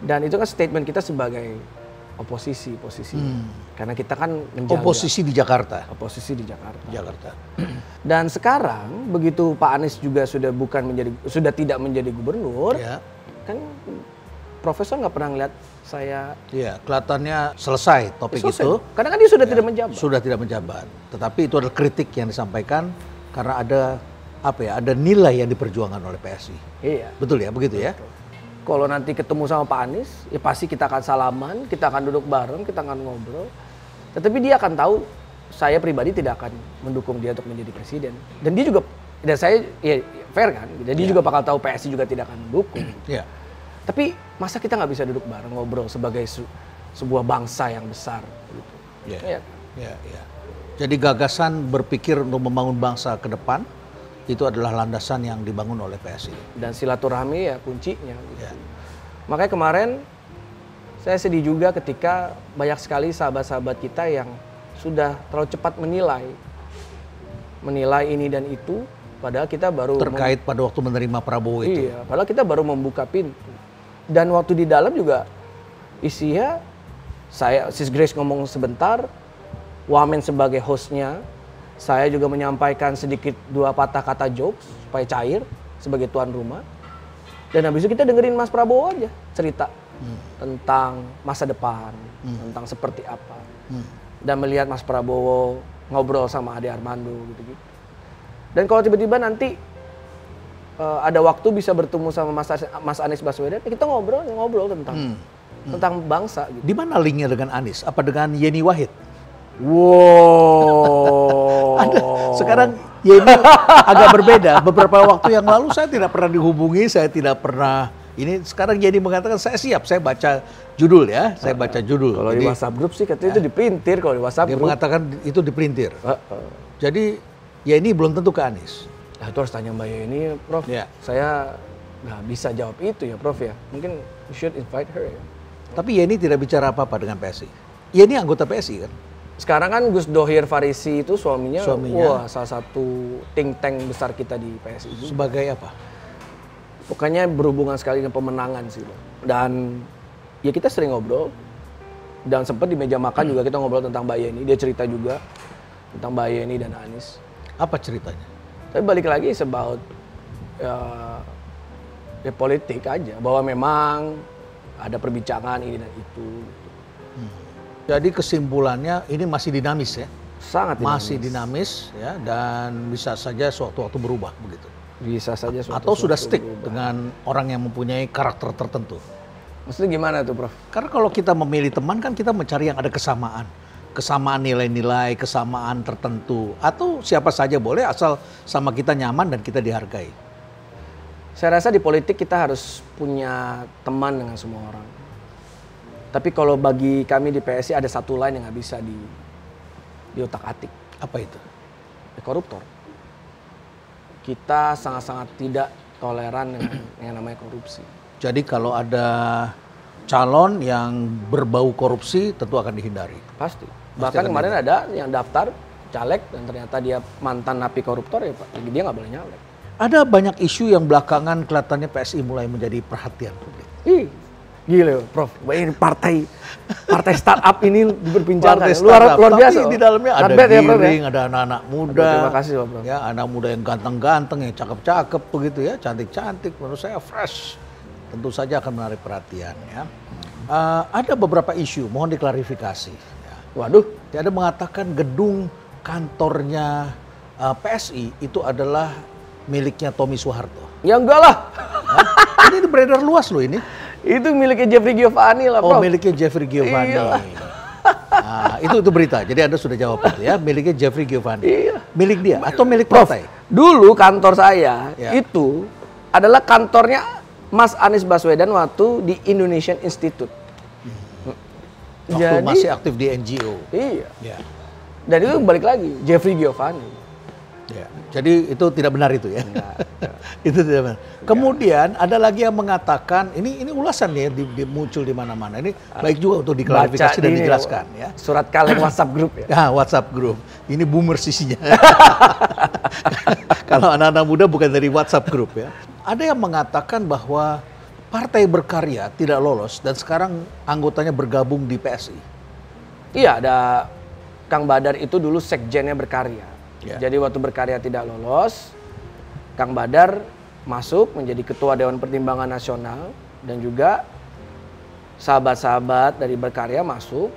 Dan itu kan statement kita sebagai oposisi, posisi. Karena kita kan menjaga Hmm. Oposisi di Jakarta. oposisi di Jakarta. Jakarta. [clears throat] Dan sekarang begitu Pak Anies juga sudah bukan menjadi sudah tidak menjadi gubernur, Ya. kan Profesor nggak pernah ngeliat saya Iya, kelihatannya selesai topik selesai. itu. Karena kan dia sudah Ya, tidak menjabat. Sudah tidak menjabat. Tetapi itu adalah kritik yang disampaikan karena ada apa ya? Ada nilai yang diperjuangkan oleh PSI. Iya. Betul ya, begitu ya? Kalau nanti ketemu sama Pak Anies, ya pasti kita akan salaman, kita akan duduk bareng, kita akan ngobrol. Tetapi dia akan tahu saya pribadi tidak akan mendukung dia untuk menjadi presiden. Dan dia juga dan saya ya fair kan. Dan dia juga bakal tahu PSI juga tidak akan mendukung. [clears throat] Iya. Tapi masa kita nggak bisa duduk bareng ngobrol sebagai su- sebuah bangsa yang besar gitu. Iya. Iya. Ya, ya. Jadi gagasan berpikir untuk membangun bangsa ke depan itu adalah landasan yang dibangun oleh PSI. Dan silaturahmi ya kuncinya. Gitu. Ya. Makanya kemarin saya sedih juga ketika banyak sekali sahabat-sahabat kita yang sudah terlalu cepat menilai menilai ini dan itu padahal kita baru Terkait pada waktu menerima Prabowo itu. Iya, padahal kita baru membuka pintu. Dan waktu di dalam juga isinya saya Sis Grace ngomong sebentar, Wamen sebagai hostnya, saya juga menyampaikan sedikit dua patah kata jokes supaya cair sebagai tuan rumah. Dan habis itu kita dengerin Mas Prabowo aja cerita tentang masa depan, tentang seperti apa. Dan melihat Mas Prabowo ngobrol sama Ade Armando gitu-gitu. Dan kalau tiba-tiba nanti eh, ada waktu bisa bertemu sama Mas, As- Mas Anies Baswedan, ya kita ngobrol ngobrol tentang tentang bangsa gitu. Di mana linknya dengan Anies? Apa dengan Yeni Wahid? Wow. Ada. Sekarang Yeni agak berbeda. Beberapa waktu yang lalu saya tidak pernah dihubungi, saya tidak pernah ini sekarang Yeni mengatakan saya siap, saya baca judul ya, saya baca judul. Kalau di WhatsApp grup sih katanya itu diprintir kalau di WhatsApp dia grup. mengatakan itu diprintir. Heeh. Jadi Yeni belum tentu ke Anies. Nah, itu harus tanya Mbak Yeni, Prof. Ya. Saya nggak bisa jawab itu ya, Prof ya. Mungkin you should invite her ya. Tapi Yeni tidak bicara apa-apa dengan PSI. Yeni anggota PSI kan? Sekarang kan Gus Dohir Farisi itu suaminya, Suaminya. wah salah satu think tank besar kita di PSI juga. Sebagai apa? Pokoknya berhubungan sekali dengan pemenangan sih. Bang. Dan ya kita sering ngobrol. Dan sempat di meja makan juga kita ngobrol tentang Mbak Yeni. Dia cerita juga tentang Mbak Yeni dan Anies. Apa ceritanya? Tapi balik lagi it's about ya, ya politik aja. Bahwa memang ada perbincangan ini dan itu. Jadi kesimpulannya ini masih dinamis ya? Sangat Masih dinamis ya dan bisa saja suatu waktu berubah begitu. Bisa saja suatu Atau sudah stick berubah. dengan orang yang mempunyai karakter tertentu. Maksudnya gimana tuh Prof? Karena kalau kita memilih teman kan kita mencari yang ada kesamaan. Kesamaan nilai-nilai, kesamaan tertentu. Atau siapa saja boleh asal sama kita nyaman dan kita dihargai. Saya rasa di politik kita harus punya teman dengan semua orang. Tapi kalau bagi kami di PSI ada satu line yang nggak bisa di di otak atik, Apa itu? ya koruptor. Kita sangat-sangat tidak toleran dengan [clears throat] yang namanya korupsi. Jadi kalau ada calon yang berbau korupsi tentu akan dihindari. Pasti. Bahkan kemarin ada yang daftar caleg dan ternyata dia mantan napi koruptor ya Pak, dia nggak boleh nyalek. Ada banyak isu yang belakangan kelihatannya PSI mulai menjadi perhatian publik. Ih, gila Prof. Ini partai partai startup ini diperbincangkan. Partai ya. luar startup, luar tapi biasa. di dalamnya Not ada bad ya, Prof, ya. giring, ada anak-anak muda. Terima kasih, Bro. Ya, anak muda yang ganteng-ganteng, yang cakep-cakep begitu ya, cantik-cantik. Menurut saya fresh. Tentu saja akan menarik perhatian ya. Eh, ada beberapa isu, mohon diklarifikasi. Ya. Waduh, Dia ada mengatakan gedung kantornya eh, PSI itu adalah miliknya Tommy Soeharto. ya enggak lah. Hah? ini beredar luas loh ini. Itu miliknya Jeffrey Giovanni lah, Oh, Prof. miliknya Jeffrey Giovanni. Iya. Nah, itu itu berita. Jadi Anda sudah jawab itu ya, miliknya Jeffrey Giovanni. Iya. Milik dia atau milik Prof, partai? dulu kantor saya Ya. itu adalah kantornya Mas Anies Baswedan waktu di Indonesian Institute. Waktu masih aktif di NGO. iya. Ya. Dan itu balik lagi Jeffrey Giovanni. Ya. Jadi itu tidak benar itu ya. [laughs] itu tidak benar. Kemudian ada lagi yang mengatakan ini ini ulasan ya di, di- muncul di mana-mana. Ini baik juga untuk diklarifikasi Baca dan ini, dijelaskan ya. Surat kaleng [laughs] WhatsApp grup ya. Ya, WhatsApp group. Ini boomer sisinya. [laughs] Kalau anak-anak muda bukan dari WhatsApp group ya. Ada yang mengatakan bahwa partai berkarya tidak lolos dan sekarang anggotanya bergabung di PSI. Iya, ada Kang Badar itu dulu sekjennya berkarya. Ya. Jadi waktu berkarya tidak lolos, Kang Badar masuk menjadi ketua Dewan Pertimbangan Nasional dan juga sahabat-sahabat dari berkarya masuk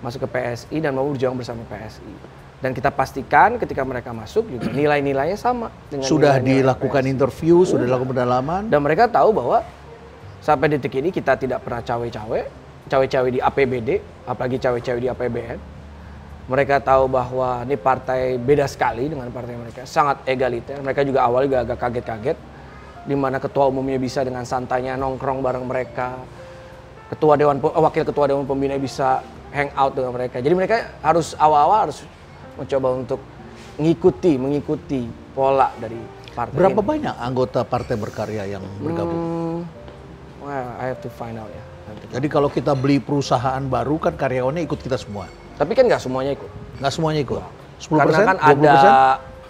masuk ke PSI dan mau berjuang bersama PSI. Dan kita pastikan ketika mereka masuk juga [clears throat] nilai-nilainya sama dengan Sudah nilai-nilai dilakukan PSI. interview, sudah dilakukan pendalaman. Dan mereka tahu bahwa sampai detik ini kita tidak pernah cawe-cawe, cawe-cawe di APBD, apalagi cawe-cawe di APBN. Mereka tahu bahwa ini partai beda sekali dengan partai mereka, sangat egaliter. Mereka juga awal juga agak kaget-kaget, di mana ketua umumnya bisa dengan santainya nongkrong bareng mereka, ketua dewan eh, wakil ketua dewan pembina bisa hang out dengan mereka. Jadi mereka harus awal-awal harus mencoba untuk mengikuti mengikuti pola dari partai. Berapa ini. banyak anggota partai berkarya yang bergabung? Hmm, well, I have to find out ya. Jadi kalau kita beli perusahaan baru kan karyawannya ikut kita semua. Tapi kan nggak semuanya ikut. Nggak semuanya ikut. 10 Karena kan ada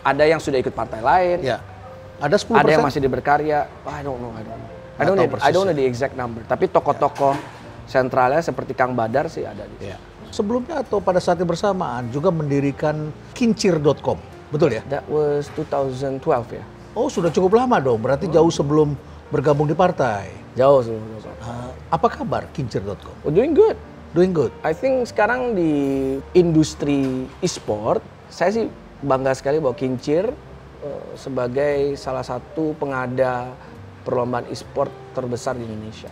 ada yang sudah ikut partai lain, Ya. Ada 10 ada yang masih di berkarya. Oh, I don't know, I don't know. I don't, know, I don't know persis the exact number. Tapi tokoh-tokoh sentralnya seperti Kang Badar sih ada di. Ya. Sebelumnya atau pada saat yang bersamaan juga mendirikan kincir.com. Betul ya? That was 2012 ya. Oh, sudah cukup lama dong. Berarti jauh sebelum bergabung di partai. Jauh sebelum itu. Ah, apa kabar kincir.com? Oh, doing good. Doing good. I think sekarang di industri e-sport, saya sih bangga sekali bahwa Kincir eh, sebagai salah satu pengada perlombaan e-sport terbesar di Indonesia.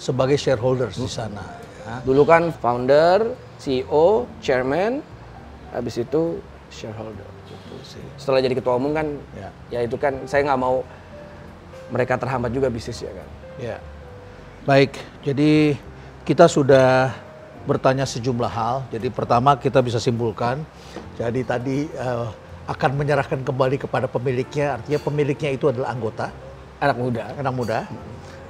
Sebagai shareholders di sana. ya. Dulu kan founder, CEO, chairman, habis itu shareholder. gitu sih. Setelah jadi ketua umum kan, Ya. ya itu kan saya nggak mau mereka terhambat juga bisnis ya kan. Ya. Baik, jadi kita sudah bertanya sejumlah hal. Jadi pertama kita bisa simpulkan, jadi tadi eh, akan menyerahkan kembali kepada pemiliknya, artinya pemiliknya itu adalah anggota, Anak muda. anak muda.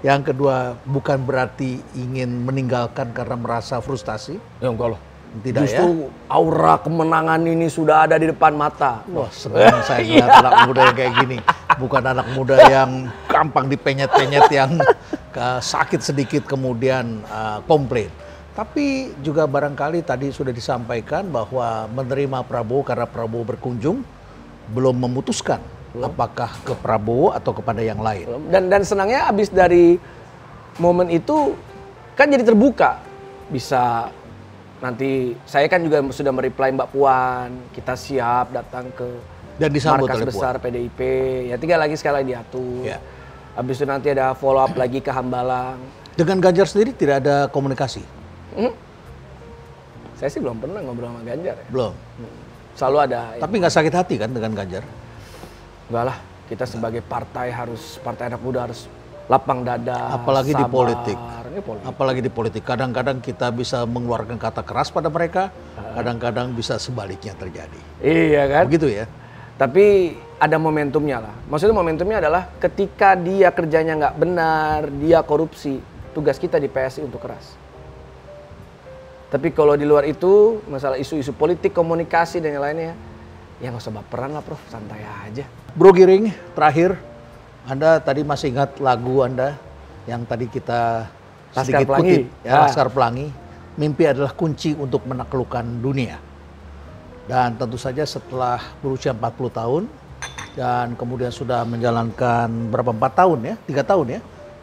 Yang kedua, bukan berarti ingin meninggalkan karena merasa frustasi. Ya enggak loh. Tidak ya? Justru aura kemenangan ini sudah ada di depan mata. Wah, senang saya melihat anak muda yang kayak gini. Bukan anak muda yang gampang dipenyet-penyet, yang sakit sedikit kemudian uh, komplain. Tapi juga barangkali tadi sudah disampaikan bahwa menerima Prabowo karena Prabowo berkunjung, belum memutuskan apakah ke Prabowo atau kepada yang lain. Dan dan senangnya abis dari momen itu kan jadi terbuka. Bisa nanti saya kan juga sudah mereply Mbak Puan, kita siap datang ke Dan disambut markas oleh Puan. besar PDIP. Ya tinggal lagi sekali lagi diatur. Ya. Habis itu nanti ada follow up lagi ke Hambalang. Dengan Ganjar sendiri tidak ada komunikasi? Saya sih belum pernah ngobrol sama Ganjar ya. Belum. Selalu ada. Tapi nggak sakit hati kan dengan Ganjar? Enggak lah, kita sebagai partai harus partai anak muda harus lapang dada. apalagi di sabar. politik. Ini politik. Apalagi di politik. Kadang-kadang kita bisa mengeluarkan kata keras pada mereka, kadang-kadang bisa sebaliknya terjadi. Iya kan? Begitu ya? Tapi ada momentumnya lah. Maksudnya momentumnya adalah ketika dia kerjanya nggak benar, dia korupsi, tugas kita di PSI untuk keras. Tapi kalau di luar itu, masalah isu-isu politik, komunikasi dan yang lainnya, ya nggak usah baperan lah Prof, santai aja. Bro Giring, terakhir, Anda tadi masih ingat lagu Anda yang tadi kita Laskar sedikit Pelangi. kutip, ya, Ah. Laskar Pelangi. Mimpi adalah kunci untuk menaklukkan dunia. Dan tentu saja setelah berusia 40 tahun dan kemudian sudah menjalankan berapa empat tahun ya, tiga tahun ya,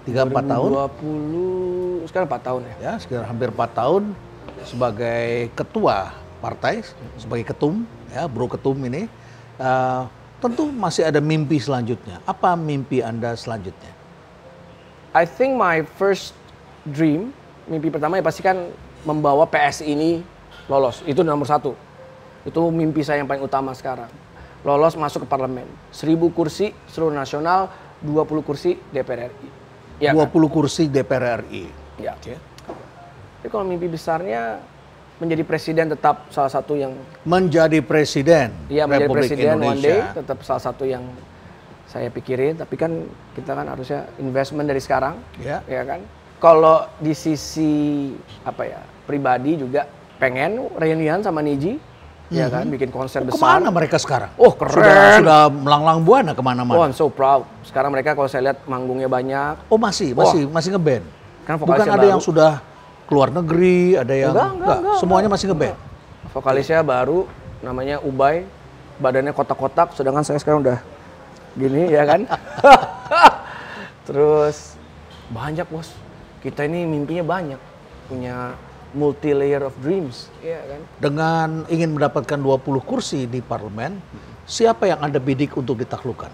tiga empat tahun, 20, sekarang 4 tahun ya. ya sekitar hampir empat tahun sebagai ketua partai, sebagai ketum, ya bro ketum ini, eh, tentu masih ada mimpi selanjutnya. Apa mimpi anda selanjutnya? I think my first dream, mimpi pertama ya pasti kan membawa PSI ini lolos. Itu nomor satu. Itu mimpi saya yang paling utama sekarang. Lolos masuk ke parlemen. 1000 kursi seluruh nasional, 20 kursi DPR RI. Ya, 20 kursi DPR RI. ya. Tapi kalau mimpi besarnya menjadi presiden tetap salah satu yang Menjadi presiden Iya menjadi Republik presiden one day Indonesia. tetap salah satu yang saya pikirin. Tapi kan kita kan harusnya investment dari sekarang, Ya. ya kan. Kalau di sisi apa ya pribadi juga pengen reunian sama Niji, ya kan, bikin konser Oh, besar. ke mana mereka sekarang? Oh, keren. Sudah, sudah melanglang buana Oh, ke mana-mana. I'm so proud. Sekarang mereka kalau saya lihat manggungnya banyak. Oh masih, masih, masih ngeband. Kan Bukan ada baru. yang sudah keluar negeri, ada yang Enggak, enggak, enggak, semuanya masih ngeband. Vokalisnya baru, namanya Ubay, badannya kotak-kotak, sedangkan saya sekarang udah gini ya kan. [laughs] Terus banyak bos, kita ini mimpinya banyak, punya multi layer of dreams, ya kan. Dengan ingin mendapatkan 20 kursi di parlemen, siapa yang Anda bidik untuk ditaklukkan?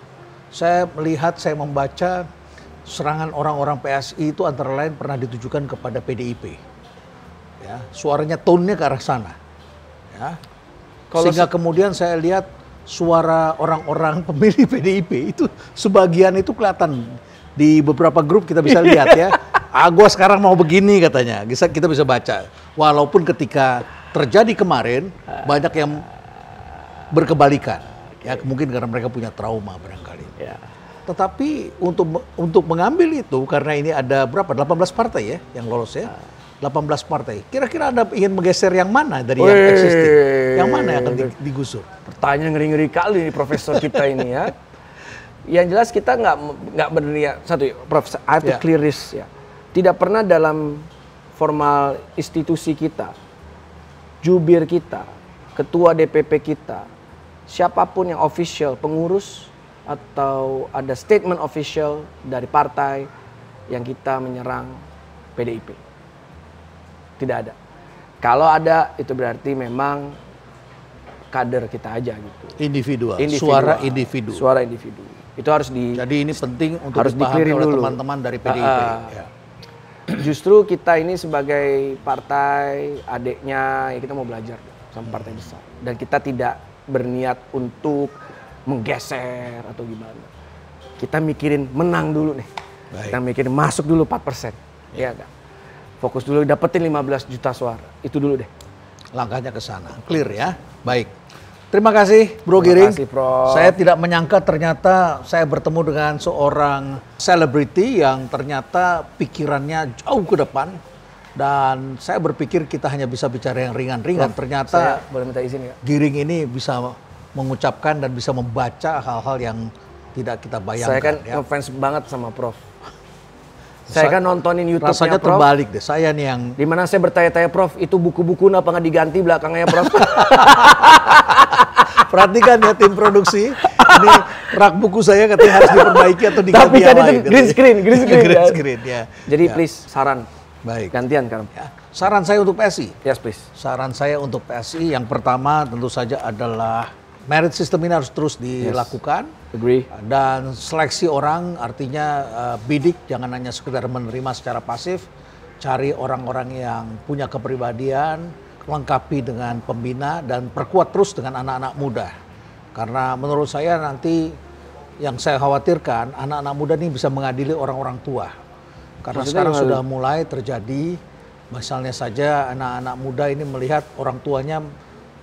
Saya melihat, saya membaca serangan orang-orang PSI itu antara lain pernah ditujukan kepada PDIP. Ya, suaranya tone-nya ke arah sana. Ya. Kalau Sehingga kemudian saya lihat suara orang-orang pemilih PDIP itu sebagian itu kelihatan di beberapa grup kita bisa lihat ya. [laughs] Ah, gua sekarang mau begini katanya. Bisa kita bisa baca. Walaupun ketika terjadi kemarin banyak yang berkebalikan. Ya, mungkin karena mereka punya trauma barangkali. Ya. Tetapi untuk untuk mengambil itu karena ini ada berapa? 18 partai ya yang lolos ya. 18 partai. Kira-kira Anda ingin menggeser yang mana dari yang Wih. existing? Yang mana yang akan di- digusur? Pertanyaan ngeri-ngeri kali nih profesor kita ini ya. [laughs] Yang jelas kita nggak nggak berniat satu, ya, Prof. I have to Ya. clear this ya. Tidak pernah dalam formal institusi kita, jubir kita, ketua DPP kita, siapa pun yang official, pengurus atau ada statement official dari partai yang kita menyerang PDIP. Tidak ada. Kalau ada itu berarti memang kader kita aja gitu. Individual, Individual. suara individu. Suara individu. Itu harus di Jadi ini penting untuk Harus dipahami oleh teman-teman dari PDIP. Ah. ya. Justru kita ini sebagai partai adiknya ya kita mau belajar sama partai besar dan kita tidak berniat untuk menggeser atau gimana. Kita mikirin menang dulu nih. Baik. Kita mikirin masuk dulu 4%. Ya kan? Fokus dulu dapetin 15 juta suara. Itu dulu deh. Langkahnya ke sana. Clear ya. Baik. Terima kasih Bro Terima Giring. kasih, Prof. Saya tidak menyangka ternyata saya bertemu dengan seorang selebriti yang ternyata pikirannya jauh ke depan dan saya berpikir kita hanya bisa bicara yang ringan-ringan. Saya Ternyata boleh minta izin ya? Giring ini bisa mengucapkan dan bisa membaca hal-hal yang tidak kita bayangkan. Saya kan ya. ngefans banget sama Prof. Saya kan nontonin YouTube-nya Rasanya Prof. terbalik deh. Saya nih yang Di mana saya bertanya-tanya Prof, itu buku-buku apa nggak diganti belakangnya Prof? [laughs] Perhatikan ya tim produksi. Ini rak buku saya katanya harus diperbaiki atau diganti Tapi kan itu lain, green screen, green screen, green ya. screen, ya. Jadi Ya. please saran Baik. gantian kan? Ya. Saran saya untuk PSI. Yes please. Saran saya untuk PSI yang pertama tentu saja adalah merit system ini harus terus dilakukan. Agree. Dan seleksi orang artinya eh, bidik jangan hanya sekedar menerima secara pasif, cari orang-orang yang punya kepribadian, lengkapi dengan pembina dan perkuat terus dengan anak-anak muda. Karena menurut saya nanti yang saya khawatirkan anak-anak muda ini bisa mengadili orang-orang tua. Karena Maksudnya sekarang sudah mulai terjadi misalnya saja anak-anak muda ini melihat orang tuanya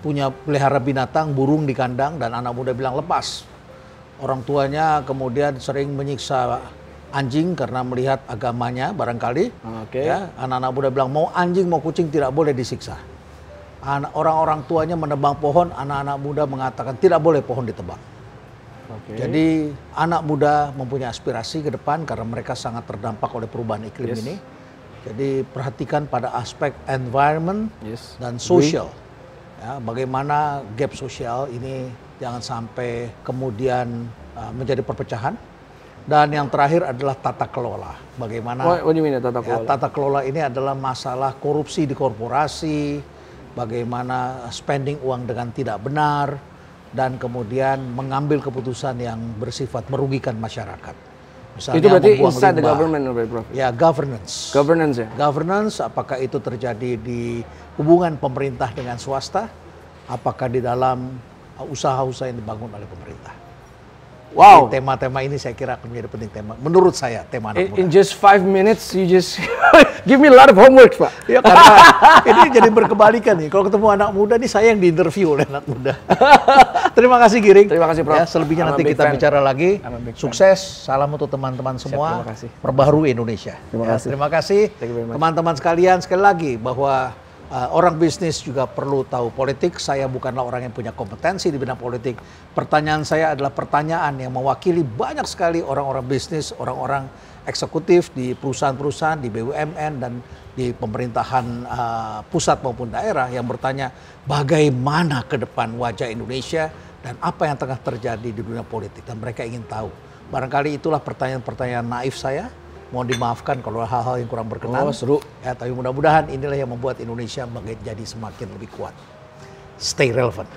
punya pelihara binatang burung di kandang dan anak muda bilang lepas orang tuanya kemudian sering menyiksa anjing karena melihat agamanya barangkali. Oke. Ya, anak-anak muda bilang mau anjing mau kucing tidak boleh disiksa. Anak orang-orang tuanya menebang pohon, anak-anak muda mengatakan tidak boleh pohon ditebang. Oke. Jadi anak muda mempunyai aspirasi ke depan karena mereka sangat terdampak oleh perubahan iklim Yes. ini. Jadi perhatikan pada aspek environment Yes. dan social. Ya, bagaimana gap sosial ini jangan sampai kemudian uh, menjadi perpecahan. Dan yang terakhir adalah tata kelola. Bagaimana What, what do you mean tata Ya, kelola? tata kelola ini adalah masalah korupsi di korporasi, bagaimana spending uang dengan tidak benar, dan kemudian mengambil keputusan yang bersifat merugikan masyarakat. Misalnya Itu berarti inside the limbah. government, right, Prof? Ya, governance. Governance ya? governance, apakah itu terjadi di hubungan pemerintah dengan swasta, apakah di dalam usaha-usaha yang dibangun oleh pemerintah. Wow. Tema-tema ini saya kira akan menjadi penting tema. Menurut saya tema anak In, in muda. just five minutes, you just [laughs] give me a lot of homework, Pak. Ya karena [laughs] ini jadi berkebalikan nih. Kalau ketemu anak muda nih saya yang diinterview oleh anak muda. [laughs] Terima kasih Giring. Terima kasih, Prof. Ya, selebihnya I'm nanti kita fan. bicara lagi. Sukses. Salam untuk teman-teman semua. terima kasih. Perbaharui Indonesia. Terima Ya, kasih. Terima kasih. Teman-teman sekalian sekali lagi bahwa uh, orang bisnis juga perlu tahu politik. Saya bukanlah orang yang punya kompetensi di bidang politik. Pertanyaan saya adalah pertanyaan yang mewakili banyak sekali orang-orang bisnis, orang-orang eksekutif di perusahaan-perusahaan, di BUMN dan di pemerintahan uh, pusat maupun daerah yang bertanya bagaimana ke depan wajah Indonesia dan apa yang tengah terjadi di dunia politik dan mereka ingin tahu. Barangkali itulah pertanyaan-pertanyaan naif saya. Mohon dimaafkan kalau hal-hal yang kurang berkenan. Oh, seru. Ya, tapi mudah-mudahan inilah yang membuat Indonesia menjadi semakin lebih kuat. Stay relevant.